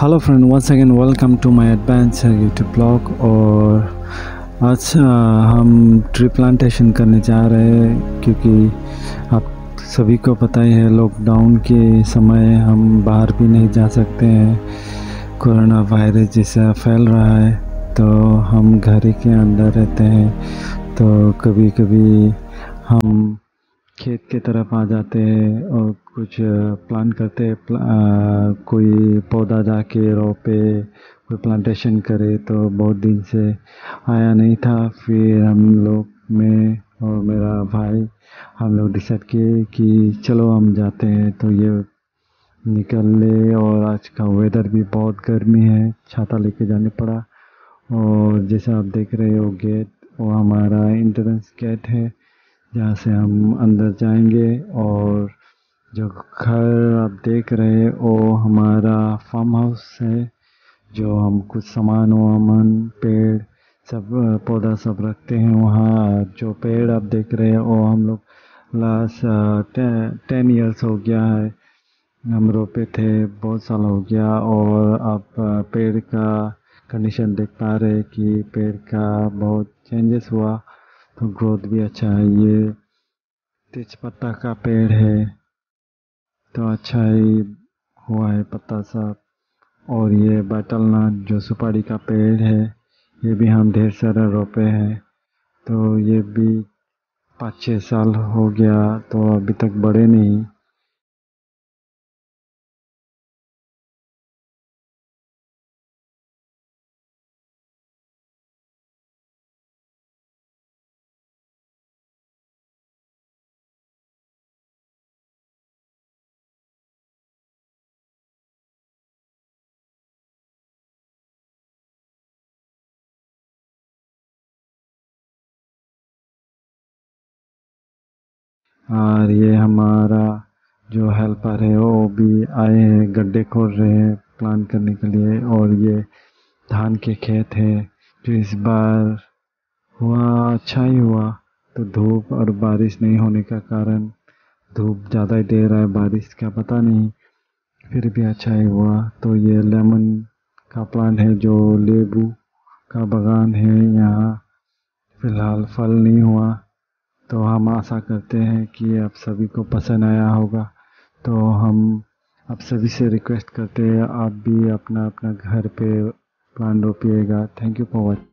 Hello friend once again welcome to my advance YouTube blog और आज हम tree plantation करने जा रहे हैं क्योंकि आप सभी को पता ही है लॉकडाउन के समय हम बाहर भी नहीं जा सकते हैं। कोरोना वायरस जैसा फैल रहा है तो हम घर के अंदर रहते हैं। तो कभी कभी हम खेत के तरफ़ आ जाते हैं और कुछ प्लान करते हैं कोई पौधा जाके रोपे कोई प्लांटेशन करे तो बहुत दिन से आया नहीं था। फिर हम लोग, मैं और मेरा भाई, हम लोग डिसाइड किए कि चलो हम जाते हैं। तो ये निकल ले और आज का वेदर भी बहुत गर्मी है, छाता लेके जाने पड़ा। और जैसा आप देख रहे हो गेट वो हमारा एंट्रेंस गेट है। जहाँ से हम अंदर जाएँगे और जो घर आप देख रहे हैं, वो हमारा फार्म हाउस है, जो हम कुछ सामान वामान, पेड़ सब, पौधा सब रखते हैं वहाँ। जो पेड़ आप देख रहे हैं, वो हम लोग लास्ट टेन इयर्स हो गया है। हम रोपे थे, बहुत साल हो गया और आप पेड़ का कंडीशन देख पा रहे कि पेड़ का बहुत चेंजेस हुआ। ग्रोथ भी अच्छा है, ये तेज पत्ता का पेड़ है तो अच्छा ही हुआ है पत्ता सा। और ये बाटलनाथ जो सुपारी का पेड़ है, ये भी हम ढेर सारा रोपे हैं। तो ये भी पाँच छः साल हो गया तो अभी तक बड़े नहीं। और ये हमारा जो हेल्पर है, वो भी आए हैं, गड्ढे खोद रहे हैं प्लान करने के लिए। और ये धान के खेत है, जो इस बार हुआ अच्छा ही हुआ। तो धूप और बारिश नहीं होने का कारण धूप ज़्यादा ही दे रहा है, बारिश का पता नहीं। फिर भी अच्छा ही हुआ। तो ये लेमन का प्लांट है, जो लेबू का बागान है यहाँ। फ़िलहाल फल नहीं हुआ। तो हम आशा करते हैं कि आप सभी को पसंद आया होगा। तो हम आप सभी से रिक्वेस्ट करते हैं, आप भी अपना अपना घर पे प्लान रोपिएगा थैंक यू फॉर वॉचिंग